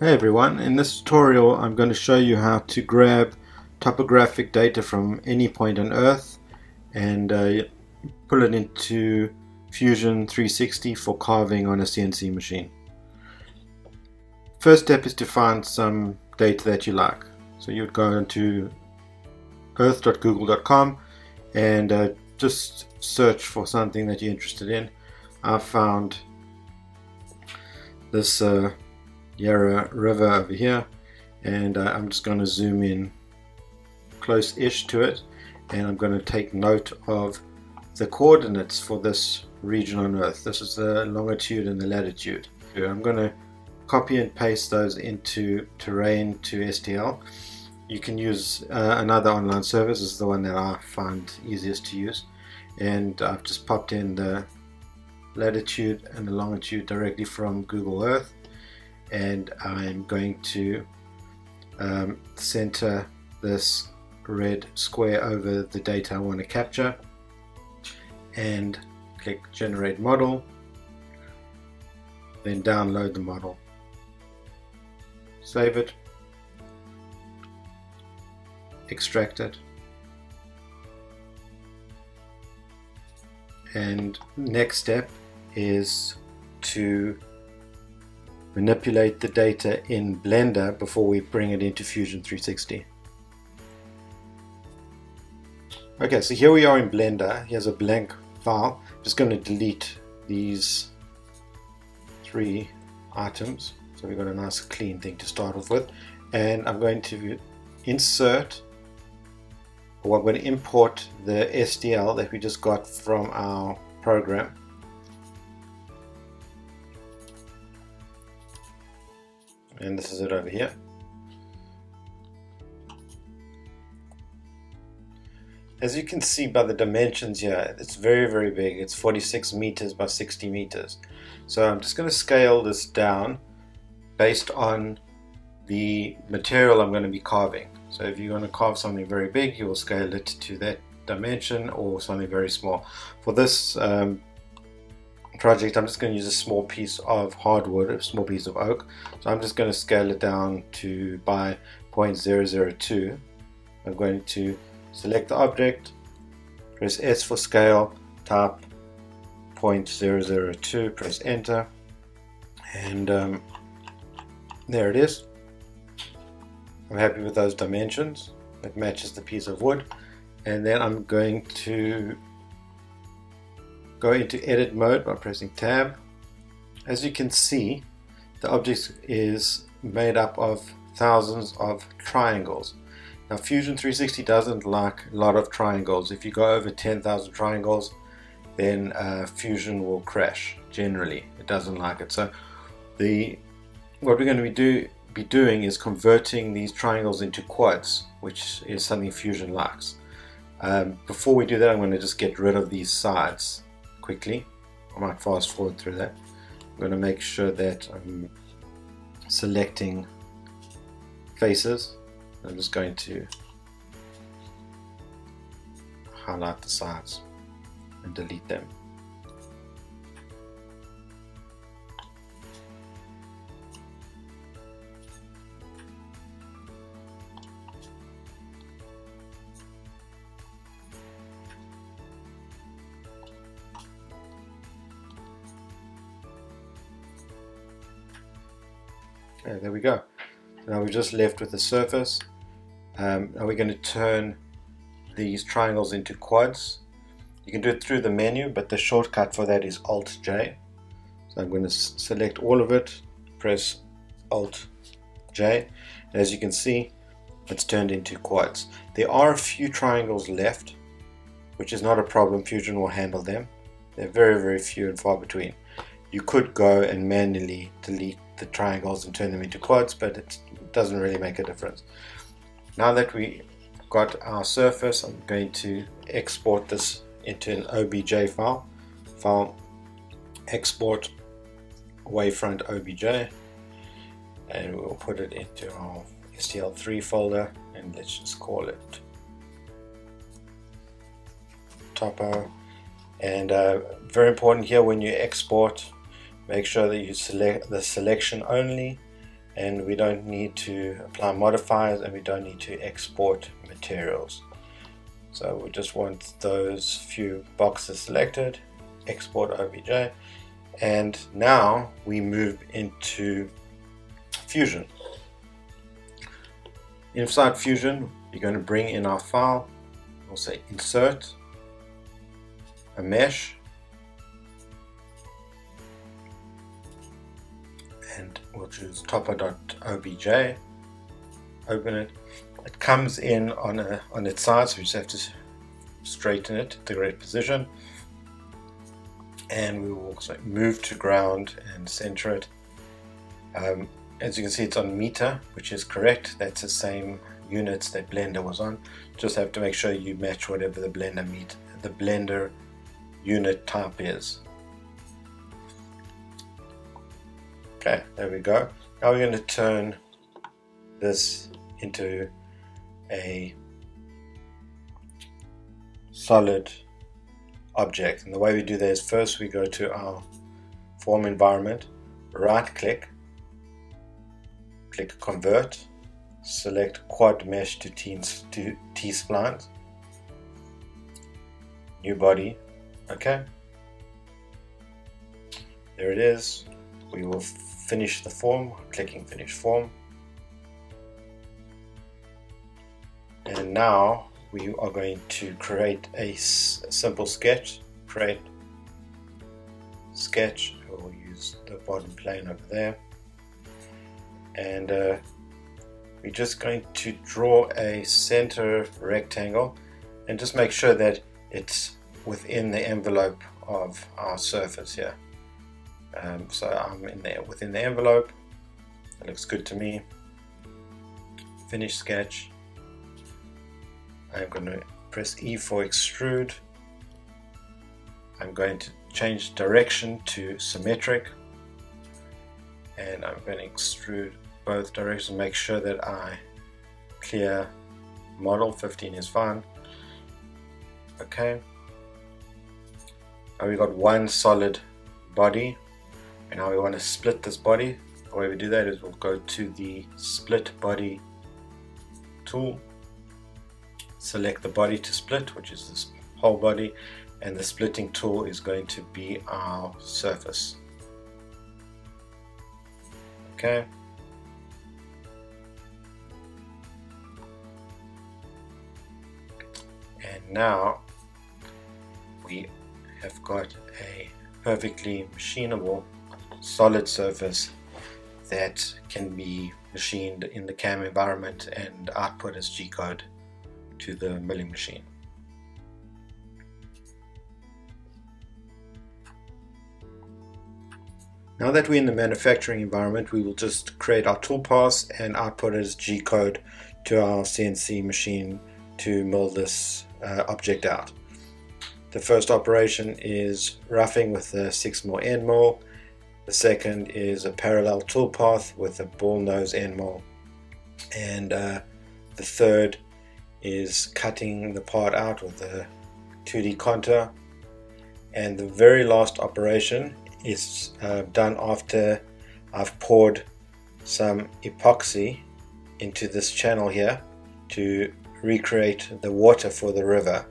Hey everyone, in this tutorial I'm going to show you how to grab topographic data from any point on Earth and uh, pull it into Fusion 360 for carving on a CNC machine. First step is to find some data that you like. So you would go into earth.google.com and uh, just search for something that you're interested in. I found this uh, Yarra River over here and uh, I'm just going to zoom in close-ish to it and I'm going to take note of the coordinates for this region on Earth. This is the longitude and the latitude. I'm going to copy and paste those into terrain to STL. You can use uh, another online service, this is the one that I find easiest to use and I've just popped in the latitude and the longitude directly from Google Earth and I'm going to um, center this red square over the data I want to capture and click generate model then download the model. Save it. Extract it. And next step is to manipulate the data in Blender before we bring it into Fusion 360. Okay, so here we are in Blender. Here's a blank file. I'm just going to delete these three items. So we've got a nice clean thing to start off with. And I'm going to insert, or I'm going to import the STL that we just got from our program. And this is it over here. As you can see by the dimensions here it's very very big. It's 46 meters by 60 meters. So I'm just going to scale this down based on the material I'm going to be carving. So if you want to carve something very big you will scale it to that dimension or something very small. For this um, project, I'm just going to use a small piece of hardwood, a small piece of oak. So I'm just going to scale it down to by 0.002. I'm going to select the object, press S for scale, type 0.002, press enter, and um, there it is. I'm happy with those dimensions. It matches the piece of wood. And then I'm going to Go into edit mode by pressing tab. As you can see, the object is made up of thousands of triangles. Now Fusion 360 doesn't like a lot of triangles. If you go over 10,000 triangles, then uh, Fusion will crash. Generally, it doesn't like it. So the what we're going to be, do, be doing is converting these triangles into quads, which is something Fusion likes. Um, before we do that, I'm going to just get rid of these sides quickly. I might fast forward through that. I'm going to make sure that I'm selecting faces. I'm just going to highlight the sides and delete them. There we go. Now we're just left with the surface. Um, are we going to turn these triangles into quads? You can do it through the menu, but the shortcut for that is Alt J. So I'm going to select all of it, press Alt J. And as you can see, it's turned into quads. There are a few triangles left, which is not a problem. Fusion will handle them. They're very, very few and far between. You could go and manually delete the triangles and turn them into quads, but it doesn't really make a difference. Now that we got our surface, I'm going to export this into an OBJ file. File export wavefront OBJ and we'll put it into our STL3 folder and let's just call it topo and uh, very important here when you export make sure that you select the selection only and we don't need to apply modifiers and we don't need to export materials. So we just want those few boxes selected, export OBJ, and now we move into Fusion. Inside Fusion, you're going to bring in our file, we'll say insert, a mesh, and we'll choose topo.obj, open it, it comes in on a on its side, so we just have to straighten it to the right position. And we will also move to ground and center it. Um, as you can see, it's on meter, which is correct. That's the same units that Blender was on. Just have to make sure you match whatever the Blender meet the Blender unit type is. Okay, there we go. Now we're going to turn this into a solid object. And the way we do that is first we go to our form environment, right click, click convert, select quad mesh to T-splines, new body, okay. There it is. We will finish the form, clicking finish form. and now we are going to create a simple sketch. Create sketch. We'll use the bottom plane over there. And uh, we're just going to draw a center rectangle and just make sure that it's within the envelope of our surface here um, so I'm in there within the envelope. It looks good to me. Finish sketch. I'm going to press E for extrude. I'm going to change direction to symmetric. And I'm going to extrude both directions make sure that I clear. Model 15 is fine. Okay. Now we've got one solid body and now we want to split this body the way we do that is we'll go to the split body tool select the body to split, which is this whole body, and the splitting tool is going to be our surface. Okay. And now we have got a perfectly machinable solid surface that can be machined in the CAM environment and output as G-code to the milling machine. Now that we're in the manufacturing environment, we will just create our toolpaths and output as G-code to our CNC machine to mill this uh, object out. The first operation is roughing with the 6mm end mill. The second is a parallel toolpath with a ball nose end mill. And uh, the third is cutting the part out with the 2D contour and the very last operation is uh, done after I've poured some epoxy into this channel here to recreate the water for the river.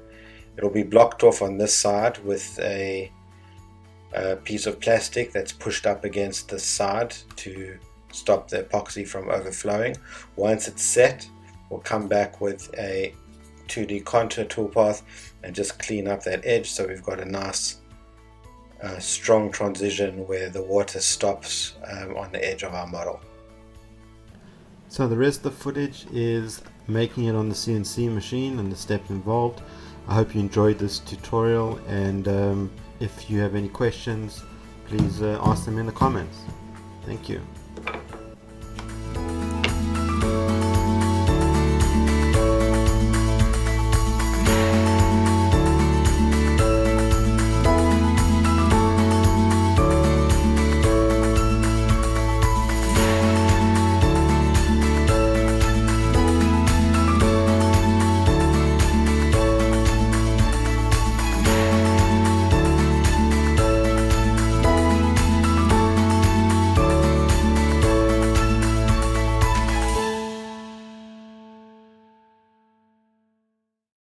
It'll be blocked off on this side with a, a piece of plastic that's pushed up against the side to stop the epoxy from overflowing. Once it's set, we'll come back with a 2D contour toolpath and just clean up that edge so we've got a nice uh, strong transition where the water stops um, on the edge of our model. So the rest of the footage is making it on the CNC machine and the steps involved. I hope you enjoyed this tutorial and um, if you have any questions, please uh, ask them in the comments. Thank you.